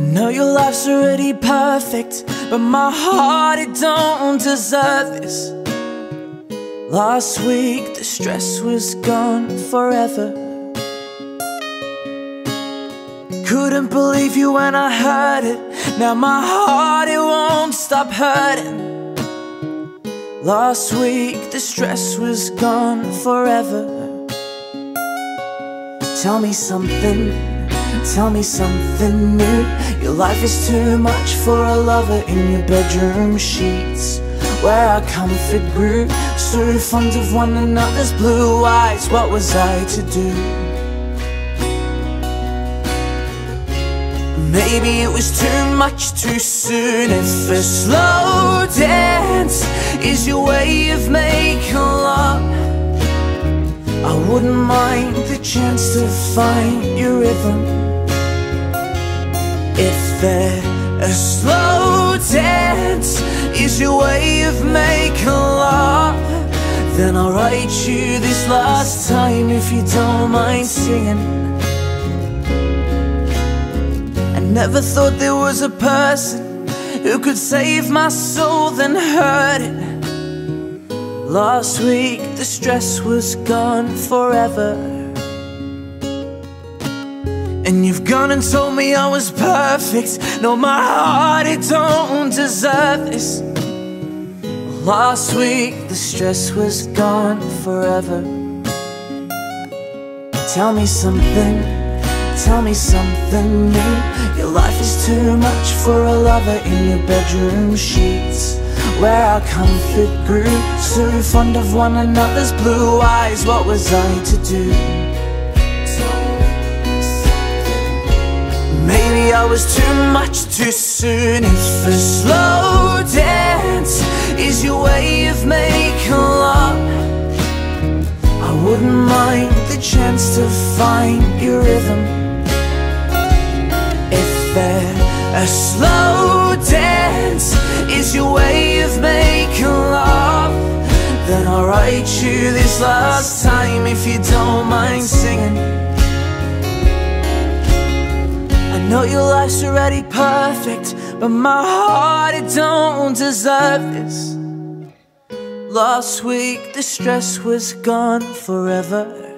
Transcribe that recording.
I know your life's already perfect, but my heart it don't deserve this. Last week the stress was gone forever. Couldn't believe you when I heard it. Now my heart it won't stop hurting. Last week the stress was gone forever. Tell me something, tell me something new. Your life is too much for a lover in your bedroom sheets. Where our comfort grew, so fond of one another's blue eyes. What was I to do? Maybe it was too much too soon. If a slow dance is your way of making love, I wouldn't mind the chance to find your rhythm. If there a slow dance is your way of making love, then I'll write you this last time if you don't mind singing. I never thought there was a person who could save my soul then hurt it. Last week the stress was gone forever. And you've gone and told me I was perfect. No, my heart it don't deserve this. Last week the stress was gone forever. Tell me something tell me something new Your life is too much for a lover in your bedroom sheets Where our comfort grew So fond of one another's blue eyes What was I to do? Was too much too soon. If a slow dance is your way of making love I wouldn't mind the chance to find your rhythm. If there a slow dance is your way of making love Then I'll write you this last time if you don't mind know your life's already perfect But my heart, it don't deserve this. Last week the stress was gone forever